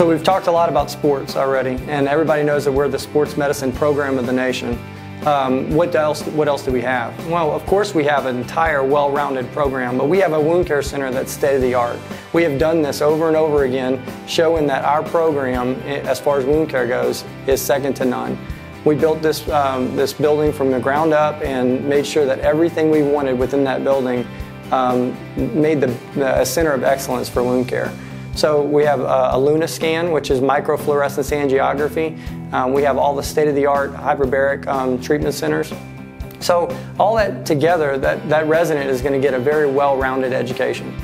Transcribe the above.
So we've talked a lot about sports already, and everybody knows that we're the sports medicine program of the nation. Um, what else? What else do we have? Well, of course we have an entire well-rounded program, but we have a wound care center that's state of the art. We have done this over and over again, showing that our program, as far as wound care goes, is second to none. We built this um, this building from the ground up and made sure that everything we wanted within that building um, made the, the, a center of excellence for wound care. So we have a, a Luna scan, which is microfluorescence angiography. Um, we have all the state-of-the-art hyperbaric um, treatment centers. So all that together, that, that resident is going to get a very well-rounded education.